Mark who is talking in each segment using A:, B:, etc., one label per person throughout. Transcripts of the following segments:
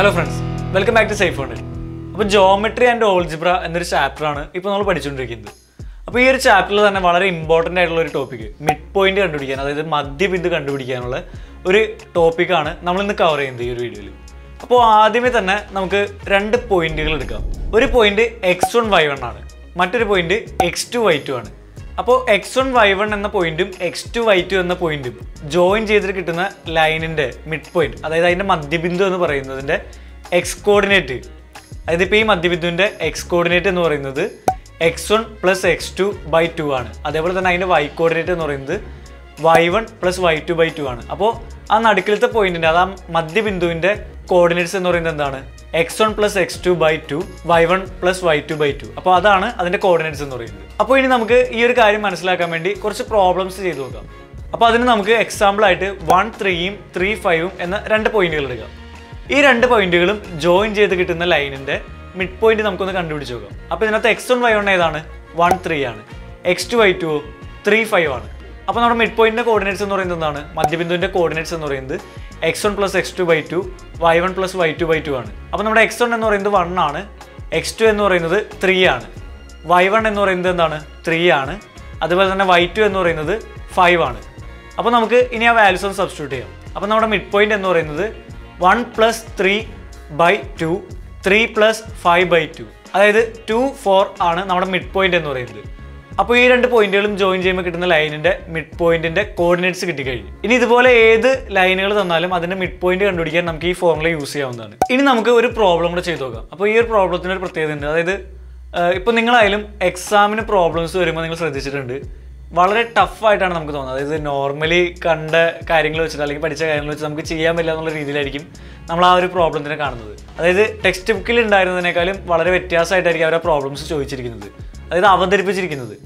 A: Hello friends welcome back to safe ഫോണിൽ അപ്പോൾ geometry and algebra എന്നൊരു ചാപ്റ്ററാണ് ഇപ്പോൾ നമ്മൾ പഠിച്ചുകൊണ്ടിരിക്കുന്നത് അപ്പോൾ ഈ ഒരു ചാപ്റ്ററിൽ തന്നെ വളരെ ഇമ്പോർട്ടന്റ് ആയിട്ടുള്ള ഒരു ടോപ്പിക് മിഡ് പോയിന്റ് കണ്ടുപിടിക്കാൻ അതായത് മധ്യബിന്ദു കണ്ടുപിടിക്കാനുള്ള ഒരു ടോപ്പിക്കാണ് നമ്മൾ ഇന്ന് കവർ ചെയ്യുന്നത് ഈ ഒരു വീഡിയോയിൽ അപ്പോൾ ആദ്യമേ തന്നെ നമുക്ക് രണ്ട് പോയിന്റുകൾ എടുക്കാം. ഒരു point x one y one ആണ്. മറ്റൊരു point x two y two ആണ്. അപ്പോൾ എക്സ് വൺ വൈ വൺ എന്ന പോയിന്റും എക്സ് ടു വൈ ടു എന്ന പോയിന്റും ജോയിൻ ചെയ്തിട്ട് കിട്ടുന്ന ലൈനിന്റെ മിഡ് പോയിന്റ് അതായത് അതിന്റെ മധ്യബിന്ദു എന്ന് പറയുന്നതിന്റെ എക്സ് കോർഡിനേറ്റ് അതായത് ഇപ്പോൾ ഈ മധ്യബിന്ദുവിന്റെ എക്സ് കോർഡിനേറ്റ് എന്ന് പറയുന്നത് x one plus x two by two ആണ്. അതേപോലെ തന്നെ അതിന്റെ വൈ കോർഡിനേറ്റ് എന്ന് പറയുന്നത് y one plus y two by two ആണ്. അപ്പോൾ ആ നടുക്കിലത്തെ പോയിന്റിന്റെ അത് ആ മധ്യബിന്ദുവിന്റെ കോർഡിനേറ്റ്സ് എന്ന് പറയുന്നത് എന്താണ്? X one plus x two by two y one plus y two by two അപ്പോൾ അതാണ് അതിന്റെ കോർഡിനേറ്റ്സ് എന്ന് പറയുന്നത്. അപ്പോൾ ഇനി നമുക്ക് ഈ ഒരു കാര്യം മനസ്സിലാക്കാൻ വേണ്ടി കുറച്ച് പ്രോബ്ലംസ് ചെയ്ത് നോക്കാം. അപ്പോൾ അതിന് നമുക്ക് എക്സാമ്പിൾ ആയിട്ട് വൺ ത്രീയും ത്രീ ഫൈവും എന്ന രണ്ട് പോയിന്റുകൾ എടുക്കാം ഈ രണ്ട് പോയിന്റുകളും ജോയിൻ ചെയ്ത് കിട്ടുന്ന ലൈനിന്റെ മിഡ് പോയിന്റ് നമുക്കൊന്ന് കണ്ടുപിടിച്ച് നോക്കാം. അപ്പോൾ ഇതിനകത്ത് എക്സ് വൺ വൈ വൺ ഏതാണ്? വൺ ത്രീ ആണ്. X two y two three five ആണ്. അപ്പോൾ നമ്മുടെ മിഡ് പോയിന്റിന്റെ കോർഡിനേറ്റ്സ് എന്ന് പറയുന്നത് എന്താണ്? മധ്യബിന്ദുവിന്റെ കോർഡിനേറ്റ്സ് എന്ന് പറയുന്നത് x one plus x two by two y one plus y two by two ആണ്. അപ്പോൾ നമ്മുടെ എക്സ് വൺ എന്ന് പറയുന്നത് വൺ ആണ്. എക്സ് ടു എന്ന് പറയുന്നത് ത്രീ ആണ്. വൈ വൺ എന്ന് പറയുന്നത് എന്താണ്? ത്രീ ആണ്. അതുപോലെ തന്നെ വൈ ടു എന്ന് പറയുന്നത് ഫൈവ് ആണ്. അപ്പോൾ നമുക്ക് ഇനി ആ വാല്യൂസ് ഒന്ന് സബ്സ്റ്റിറ്റ്യൂട്ട് ചെയ്യാം. അപ്പോൾ നമ്മുടെ മിഡ് പോയിന്റ് എന്ന് പറയുന്നത് one plus three by two three plus five by two അതായത് ടു ഫോർ ആണ് നമ്മുടെ മിഡ് പോയിന്റ് എന്ന് പറയുന്നത്. അപ്പോൾ ഈ രണ്ട് പോയിന്റുകളും ജോയിൻ ചെയ്യുമ്പോൾ കിട്ടുന്ന ലൈനിന്റെ മിഡ് പോയിന്റിന്റെ കോർഡിനേറ്റ്സ് കിട്ടിക്കഴിഞ്ഞു. ഇനി ഇതുപോലെ ഏത് ലൈനുകൾ തന്നാലും അതിന്റെ മിഡ് പോയിന്റ് കണ്ടുപിടിക്കാൻ നമുക്ക് ഈ ഫോർമുല യൂസ് ചെയ്യാവുന്നതാണ്. ഇനി നമുക്ക് ഒരു പ്രോബ്ലം കൂടെ ചെയ്തു നോക്കാം. അപ്പോൾ ഈ ഒരു പ്രോബ്ലത്തിന് ഒരു പ്രത്യേകത ഉണ്ട്. അതായത് ഇപ്പോൾ നിങ്ങളായാലും എക്സാമിന് പ്രോബ്ലംസ് വരുമ്പോൾ നിങ്ങൾ ശ്രദ്ധിച്ചിട്ടുണ്ട്. വളരെ ടഫായിട്ടാണ് നമുക്ക് തോന്നുന്നത്. അതായത് നോർമലി കണ്ട കാര്യങ്ങൾ വെച്ചിട്ട് അല്ലെങ്കിൽ പഠിച്ച കാര്യങ്ങൾ വെച്ച് നമുക്ക് ചെയ്യാൻ പറ്റില്ല എന്നുള്ള രീതിയിലായിരിക്കും നമ്മൾ ആ ഒരു പ്രോബ്ലത്തിനെ കാണുന്നത്. അതായത് ടെക്സ്റ്റ് ബുക്കിൽ ഉണ്ടായിരുന്നതിനേക്കാളും വളരെ വ്യത്യാസമായിട്ടായിരിക്കും അവർ ആ പ്രോബ്ലംസ് ചോദിച്ചിരിക്കുന്നത്. അതായത് അവതരിപ്പിച്ചിരിക്കുന്നത്.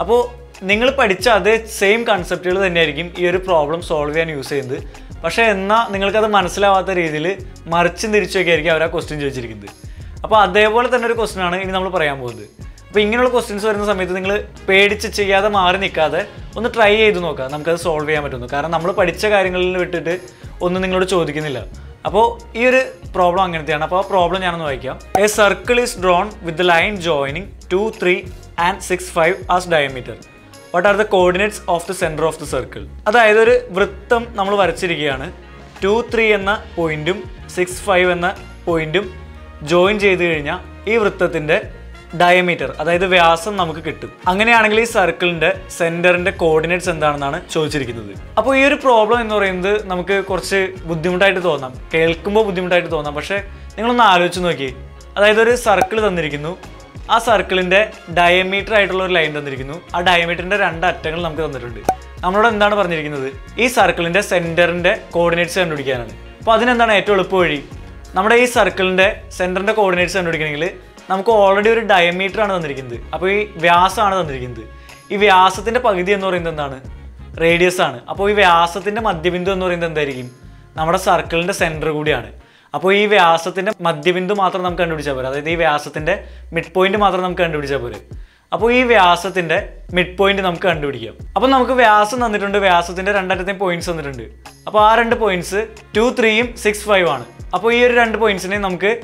A: അപ്പോൾ നിങ്ങൾ പഠിച്ച അതേ സെയിം കൺസെപ്റ്റുകൾ തന്നെയായിരിക്കും ഈ ഒരു പ്രോബ്ലം സോൾവ് ചെയ്യാൻ യൂസ് ചെയ്യുന്നത്. പക്ഷേ എന്നാൽ നിങ്ങൾക്കത് മനസ്സിലാവാത്ത രീതിയിൽ മറിച്ചും തിരിച്ചൊക്കെ ആയിരിക്കും അവർ ആ ക്വസ്റ്റ്യൻ ചോദിച്ചിരിക്കുന്നത്. അപ്പോൾ അതേപോലെ തന്നെ ഒരു ക്വസ്റ്റ്യൻ ആണ് ഇനി നമ്മൾ പറയാൻ പോകുന്നത്. അപ്പോൾ ഇങ്ങനെയുള്ള ക്വസ്റ്റ്യൻസ് വരുന്ന സമയത്ത് നിങ്ങൾ പേടിച്ച് ചെയ്യാതെ മാറി നിൽക്കാതെ ഒന്ന് ട്രൈ ചെയ്ത് നോക്കുക. നമുക്കത് സോൾവ് ചെയ്യാൻ പറ്റുന്നു. കാരണം നമ്മൾ പഠിച്ച കാര്യങ്ങളിൽ വിട്ടിട്ട് ഒന്നും നിങ്ങളോട് ചോദിക്കുന്നില്ല. അപ്പോൾ ഈ ഒരു പ്രോബ്ലം അങ്ങനത്തെയാണ്. അപ്പോൾ ആ പ്രോബ്ലം ഞാനൊന്ന് വായിക്കാം. A circle is drawn with line joining two three and six five as diameter what are the coordinates of the centre of the circle അതായത് ഒരു വൃത്തം നമ്മൾ വരച്ചിരിക്കുകയാണ്. ടു ത്രീ എന്ന പോയിന്റും സിക്സ് ഫൈവ് എന്ന പോയിന്റും ജോയിൻ ചെയ്ത് കഴിഞ്ഞാൽ ഈ വൃത്തത്തിന്റെ ഡയമീറ്റർ അതായത് വ്യാസം നമുക്ക് കിട്ടും. അങ്ങനെയാണെങ്കിൽ ഈ സർക്കിളിന്റെ സെന്ററിന്റെ കോർഡിനേറ്റ്സ് എന്താണെന്നാണ് ചോദിച്ചിരിക്കുന്നത്. അപ്പോൾ ഈ ഒരു പ്രോബ്ലം എന്ന് പറയുന്നത് നമുക്ക് കുറച്ച് ബുദ്ധിമുട്ടായിട്ട് തോന്നാം. കേൾക്കുമ്പോൾ ബുദ്ധിമുട്ടായിട്ട് തോന്നാം. പക്ഷേ നിങ്ങളൊന്ന് ആലോചിച്ച് നോക്കി അതായത് ഒരു സർക്കിൾ തന്നിരിക്കുന്നു. ആ സർക്കിളിന്റെ ഡയമീറ്റർ ആയിട്ടുള്ള ഒരു ലൈൻ തന്നിരിക്കുന്നു. ആ ഡയമീറ്ററിന്റെ രണ്ട് അറ്റങ്ങൾ നമുക്ക് തന്നിട്ടുണ്ട്. നമ്മളോട് എന്താണ് പറഞ്ഞിരിക്കുന്നത്? ഈ സർക്കിളിന്റെ സെന്ററിന്റെ കോർഡിനേറ്റ്സ് കണ്ടുപിടിക്കാനാണ്. അപ്പോൾ അതിനെന്താണ് ഏറ്റവും എളുപ്പ വഴി നമ്മുടെ ഈ സർക്കിളിന്റെ സെന്ററിന്റെ കോർഡിനേറ്റ്സ് കണ്ടുപിടിക്കണമെങ്കിൽ നമുക്ക് ഓൾറെഡി ഒരു ഡയമീറ്റർ ആണ് തന്നിരിക്കുന്നത്. അപ്പോൾ ഈ വ്യാസമാണ് തന്നിരിക്കുന്നത്. ഈ വ്യാസത്തിന്റെ പകുതി എന്ന് പറയുന്നത് എന്താണ്? റേഡിയസ് ആണ്. അപ്പോൾ ഈ വ്യാസത്തിന്റെ മധ്യബിന്ദു എന്ന് പറയുന്നത് എന്തായിരിക്കും? നമ്മുടെ സർക്കിളിന്റെ സെന്റർ കൂടിയാണ്. അപ്പോൾ ഈ വ്യാസത്തിന്റെ മധ്യബിന്ദു മാത്രം നമുക്ക് കണ്ടുപിടിച്ചാൽ പോരെ. അതായത് ഈ വ്യാസത്തിന്റെ മിഡ് പോയിന്റ് മാത്രം നമുക്ക് കണ്ടുപിടിച്ചാൽ പോരെ. അപ്പോൾ ഈ വ്യാസത്തിന്റെ മിഡ് പോയിന്റ് നമുക്ക് കണ്ടുപിടിക്കാം. അപ്പോൾ നമുക്ക് വ്യാസം തന്നിട്ടുണ്ട്. വ്യാസത്തിന്റെ രണ്ടറ്റത്തെയും പോയിന്റ്സ് തന്നിട്ടുണ്ട്. അപ്പോൾ ആ രണ്ട് പോയിന്റ്സ് ടു ത്രീയും സിക്സ് ഫൈവ് ആണ്. അപ്പോൾ ഈ ഒരു രണ്ട് പോയിന്റ്സിനെ നമുക്ക്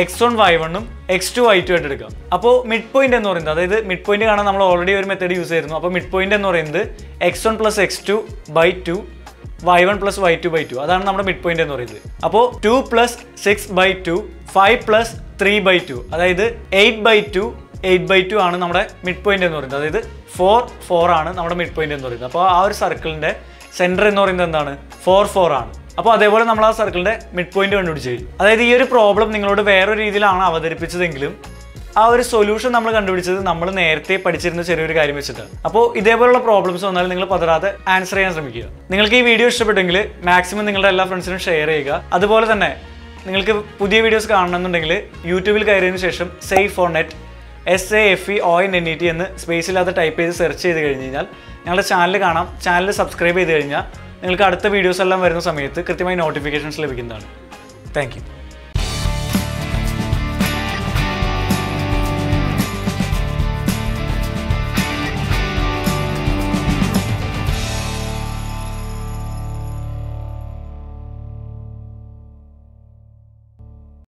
A: എക്സ് വൺ വൈ വണ്ണും എക്സ് ടു വൈ ടു ആയിട്ട് എടുക്കാം. അപ്പോൾ മിഡ് പോയിന്റ് എന്ന് പറയുന്നത് അതായത് മിഡ് പോയിന്റ് കാണാൻ നമ്മൾ ഓൾറെഡി ഒരു മെത്തേഡ് യൂസ് ചെയ്തിരുന്നു. അപ്പോൾ മിഡ് പോയിന്റ് എന്ന് പറയുന്നത് x one plus x two by two y one plus y two by two അതാണ് നമ്മുടെ മിഡ് പോയിന്റ് എന്ന് പറയുന്നത്. അപ്പോൾ two plus six by two five plus three by two അതായത് eight by two eight by two ആണ് നമ്മുടെ mid point എന്ന് പറയുന്നത്. അതായത് ഫോർ ഫോർ ആണ് നമ്മുടെ മിഡ് പോയിന്റ് എന്ന് പറയുന്നത്. അപ്പോൾ ആ ഒരു സർക്കിളിന്റെ സെന്റർ എന്ന് പറയുന്നത് എന്താണ്? ഫോർ ഫോർ ആണ്. അപ്പോൾ അതേപോലെ നമ്മൾ ആ സർക്കിളിന്റെ മിഡ് പോയിന്റ് കണ്ടുപിടിച്ച്. കഴിഞ്ഞു അതായത് ഈ ഒരു പ്രോബ്ലം നിങ്ങളോട് വേറൊരു രീതിയിലാണ് അവതരിപ്പിച്ചതെങ്കിലും ആ ഒരു സൊല്യൂഷൻ നമ്മൾ കണ്ടുപിടിച്ചത് നമ്മൾ നേരത്തെ പഠിച്ചിരുന്ന ചെറിയൊരു കാര്യം വെച്ചിട്ടാണ് അപ്പോൾ ഇതേപോലുള്ള പ്രോബ്ലംസ് വന്നാൽ നിങ്ങൾ പതറാതെ ആൻസർ ചെയ്യാൻ ശ്രമിക്കുക. നിങ്ങൾക്ക് ഈ വീഡിയോ ഇഷ്ടപ്പെട്ടെങ്കിൽ മാക്സിമം നിങ്ങളുടെ എല്ലാ ഫ്രണ്ട്സിനും ഷെയർ ചെയ്യുക. അതുപോലെ തന്നെ നിങ്ങൾക്ക് പുതിയ വീഡിയോസ് കാണണമെന്നുണ്ടെങ്കിൽ യൂട്യൂബിൽ കയറിയതിന് ശേഷം safe for net S A F E O N N E T എന്ന് സ്പേസ് ഇല്ലാതെ ടൈപ്പ് ചെയ്ത് സെർച്ച് ചെയ്ത് കഴിഞ്ഞ് കഴിഞ്ഞാൽ ഞങ്ങളുടെ ചാനൽ കാണാം. ചാനൽ സബ്സ്ക്രൈബ് ചെയ്ത് കഴിഞ്ഞാൽ നിങ്ങൾക്ക് അടുത്ത വീഡിയോസ് എല്ലാം വരുന്ന സമയത്ത് കൃത്യമായി നോട്ടിഫിക്കേഷൻസ് ലഭിക്കുന്നതാണ്. താങ്ക്